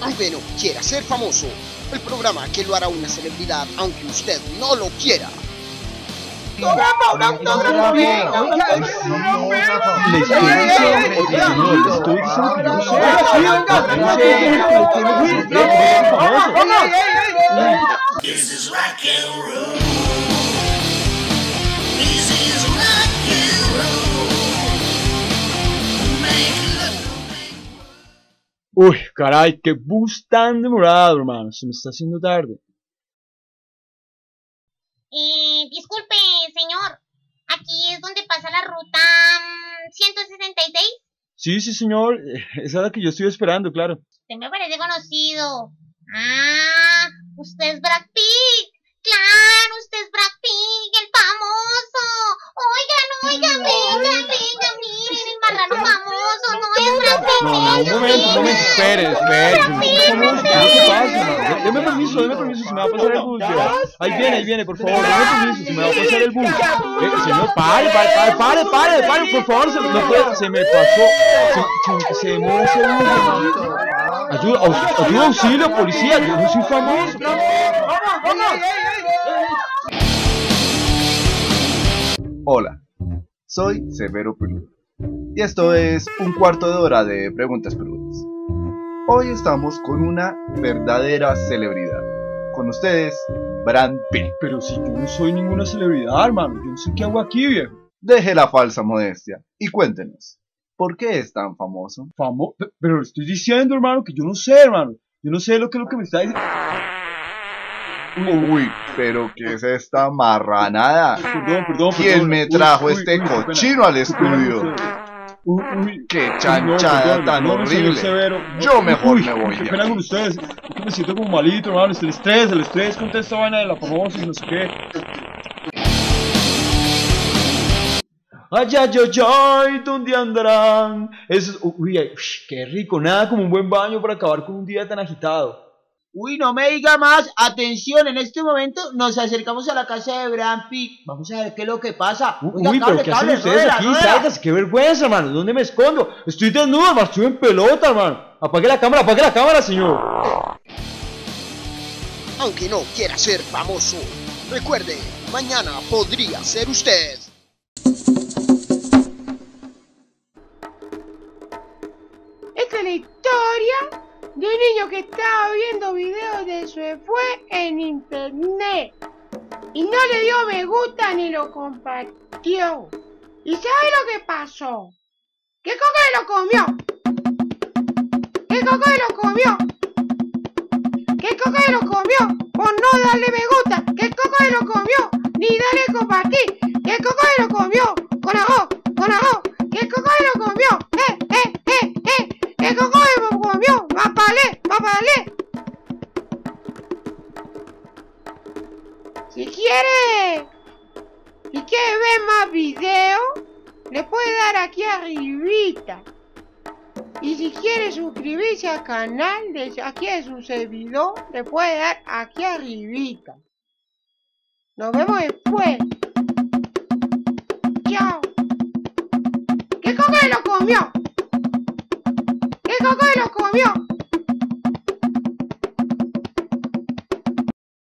aunque no quiera ser famoso. El programa que lo hará una celebridad aunque usted no lo quiera. This is rock and. Uy, caray, qué bus tan demorado, hermano. Se me está haciendo tarde. Eh, disculpe, señor. Aquí es donde pasa la ruta mm, 166. Sí, sí, señor. Esa es la que yo estoy esperando, claro. Usted me parece conocido. Ah, usted es Brad Pitt. Claro, usted es Brad Pitt, el famoso. Oigan, oigan, vengan, vengan, miren, el marrano famoso. No es Brad Pitt. No, no, un momento, un momento, espere, espere. Brad Pitt, ¿Qué Brad pasa, Pitt. hermano? Deme permiso, deme permiso, se me va a pasar el bus. Ahí viene, ahí viene, por favor, deme permiso, se me va a pasar el bus. Eh, señor, pare, pare, pare, pare, pare, pare, por favor, se, no puede, se me pasó. Se, se, se demora ese bus, hermano. Ayuda, aus- ayuda, auxilio, policía, yo no soy famoso. Hola, soy Severo Peludo y esto es un cuarto de hora de preguntas peludas. Hoy estamos con una verdadera celebridad. Con ustedes, Brad Pitt. Pero si yo no soy ninguna celebridad, hermano, yo no sé qué hago aquí, viejo. Deje la falsa modestia y cuéntenos, ¿por qué es tan famoso? Famo pe- pero le estoy diciendo, hermano, que yo no sé, hermano. Yo no sé lo que es lo que me está diciendo. Uy, pero ¿qué es esta marranada? Perdón, perdón, ¿Quién perdón. me trajo uy, este uy, qué cochino al Qué estudio? no. Uy, uy. ¡Qué Uy, no, chanchada perdón, tan horrible! Severo. Yo mejor Uy, me voy Qué pena con ustedes. Es que me siento como malito, hermano. El estrés, el estrés con toda esta vaina de la famosa y no sé qué. Ay, ay, ay, ay, ¿dónde andarán? Eso es, uy, ay, qué rico, nada como un buen baño para acabar con un día tan agitado. Uy, no me diga más. Atención, en este momento nos acercamos a la casa de Brad Pitt. Vamos a ver qué es lo que pasa. Uy, Oiga, pero cable, ¿qué hacen cable, ustedes rueda, aquí? rueda. Sálgase, qué vergüenza, hermano. ¿Dónde me escondo? Estoy desnudo, hermano. Estoy en pelota, hermano. Apague la cámara, apague la cámara, señor. Aunque no quiera ser famoso. Recuerde, mañana podría ser usted. Esta es la historia de un niño que estaba viendo videos de su fue en internet y no le dio me gusta ni lo compartió. ¿Y sabe lo que pasó? ¿Qué coco lo comió? ¿Qué coco lo comió? ¿Qué coco lo comió? Por no darle me gusta. Si quiere, si quiere ver más videos, le puede dar aquí arribita. Y si quiere suscribirse al canal de aquí de su servidor, le puede dar aquí arribita. Nos vemos después. Chao. ¿Qué coco lo comió? ¿Qué coco lo comió?